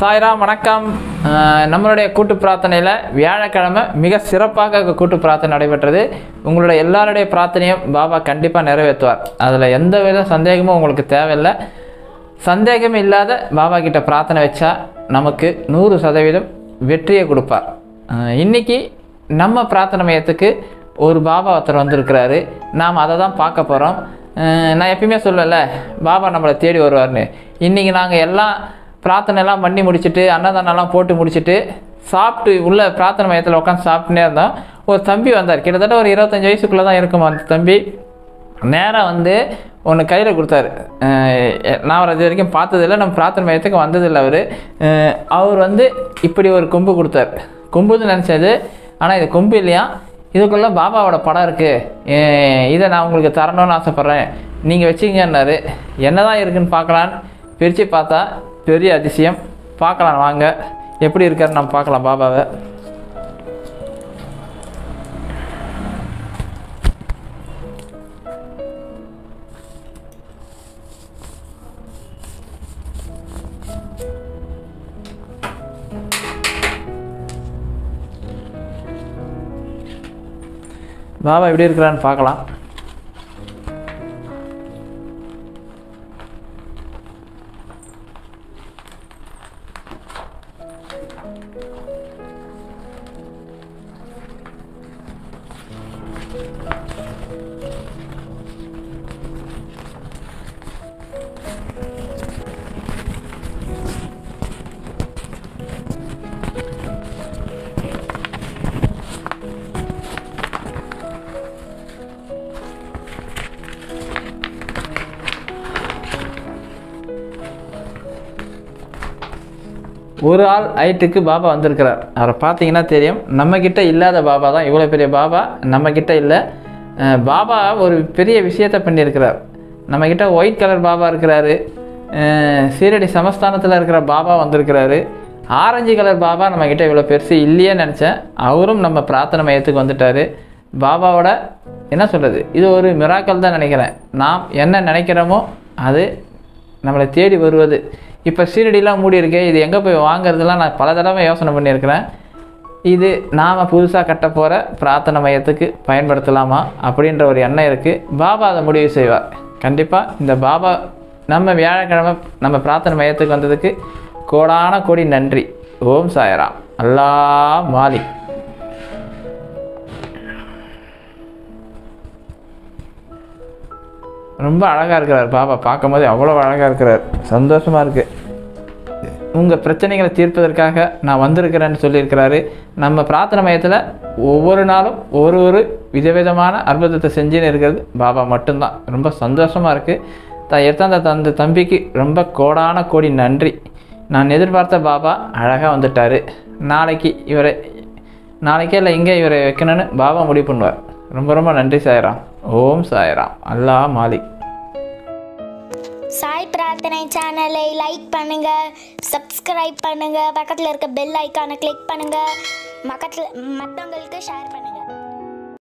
சாய்ராம் வணக்கம். நம்மளுடைய கூட்டு பிரார்த்தனையில் வியாழக்கிழமை மிக சிறப்பாக கூட்டு பிரார்த்தனை நடைபெற்றது. உங்களுடைய எல்லாருடைய பிரார்த்தனையும் பாபா கண்டிப்பாக நிறைவேற்றுவார். அதில் எந்த வித சந்தேகமும் உங்களுக்கு தேவையில்லை. சந்தேகம் இல்லாத பாபா கிட்ட பிரார்த்தனை வச்சா நமக்கு நூறு சதவீதம் வெற்றியை கொடுப்பார். இன்றைக்கி இன்னைக்கு நம்ம பிரார்த்தனை மையத்துக்கு ஒரு பாபா ஒருத்தர் வந்திருக்கிறாரு. நாம் அதை தான் பார்க்க போகிறோம் நான் எப்பயுமே சொல்லல பாபா நம்மளை தேடி வருவார்னு. இன்றைக்கி நாங்கள் எல்லாம் பிரார்த்தனைலாம் பண்ணி முடிச்சுட்டு அன்னதானம்லாம் போட்டு முடிச்சுட்டு சாப்பிட்டு உள்ள பிரார்த்தனை மையத்தில் உட்காந்து சாப்பிட்டுனே இருந்தோம். ஒரு தம்பி வந்தார். கிட்டத்தட்ட ஒரு இருபத்தஞ்சி வயசுக்குள்ளே தான் இருக்கும் அந்த தம்பி. நேராக வந்து ஒன்று கையில் கொடுத்தாரு. நான் அவர் இது வரைக்கும் பார்த்ததில்லை நம்ம பிரார்த்தனை மையத்துக்கு வந்ததில்லை அவர். அவர் வந்து இப்படி ஒரு கொம்பு கொடுத்தாரு. கொம்புன்னு நினச்சது ஆனால் இது கொம்பு இல்லையா? இதுக்குள்ளே பாபாவோட படம் இருக்குது இதை நான் உங்களுக்கு தரணும்னு ஆசைப்பட்றேன். நீங்கள் வச்சிங்கன்னாரு என்ன தான் இருக்குன்னு பார்க்கலான்னு பிரித்து பார்த்தா பெரிய அதிசயம். பார்க்கலாம் வாங்க. எப்படி இருக்காருன்னு நம்ம பார்க்கலாம் பாபாவை. பாபா எப்படி இருக்கிறான்னு பார்க்கலாம். ஒரு ஆள் ஹைட்டுக்கு பாபா வந்திருக்கிறார். அவரை பார்த்தீங்கன்னா தெரியும். நம்மக்கிட்ட இல்லாத பாபா தான். இவ்வளோ பெரிய பாபா நம்மக்கிட்ட இல்லை. பாபா ஒரு பெரிய விஷயத்தை பண்ணியிருக்கிறார். நம்மக்கிட்ட ஒயிட் கலர் பாபா இருக்கிறாரு. சீரடி சமஸ்தானத்தில் இருக்கிற பாபா வந்திருக்கிறாரு. ஆரஞ்சு கலர் பாபா நம்மக்கிட்ட இவ்வளோ பெருசு இல்லையே நினச்சேன். அவரும் நம்ம பிரார்த்தனை மையத்துக்கு வந்துட்டார். பாபாவோட என்ன சொல்கிறது இது ஒரு மிராக்கல் தான் நினைக்கிறேன். நாம் என்ன நினைக்கிறோமோ அது நம்மளை தேடி வருவது. இப்போ சீரடிலாம் மூடி இருக்கே இது எங்கே போய் வாங்குறதுலாம் நான் பல தடவை யோசனை பண்ணியிருக்கிறேன். இது நாம் புதுசாக கட்ட போகிற பிரார்த்தனை மையத்துக்கு பயன்படுத்தலாமா அப்படின்ற ஒரு எண்ணம் இருக்குது பாபா அதை முடிவு செய்வார். கண்டிப்பாக இந்த பாபா நம்ம வியாழக்கிழமை நம்ம பிரார்த்தனை மையத்துக்கு வந்ததுக்கு கோடான கோடி நன்றி. ஓம் சாயராம். அல்லா மாலிக். ரொம்ப அழகாக இருக்கிறார் பாபா. பார்க்கும்போது அவ்வளோ அழகாக இருக்கிறார். சந்தோஷமாக இருக்குது உங்கள் பிரச்சனைகளை தீர்ப்பதற்காக நான் வந்திருக்கிறேன்னு சொல்லியிருக்கிறாரு. நம்ம பிரார்த்தனை மையத்தில் ஒவ்வொரு நாளும் ஒரு ஒரு விதவிதமான அற்புதத்தை செஞ்சுன்னு இருக்கிறது பாபா மட்டும்தான். ரொம்ப சந்தோஷமாக இருக்குது தான் எடுத்த அந்த தம்பிக்கு ரொம்ப கோடான கோடி நன்றி. நான் எதிர்பார்த்த பாபா அழகாக வந்துட்டார். நாளைக்கு இவரை நாளைக்கே இல்லை இங்கே இவரை வைக்கணும்னு பாபா முடிவு பண்ணுவார். ரொம்ப ரொம்ப நன்றி சாய்ராம். ஓம் சாய்ராம். அல்லாஹ் மாலிக். சாய் பிரார்த்தனை சேனலை லைக் பண்ணுங்க சப்ஸ்கிரைப் பண்ணுங்க பக்கத்தில் இருக்க பெல் ஐக்கானை கிளிக் பண்ணுங்க. பக்கத்தில் மற்றவங்களுக்கு ஷேர் பண்ணுங்க.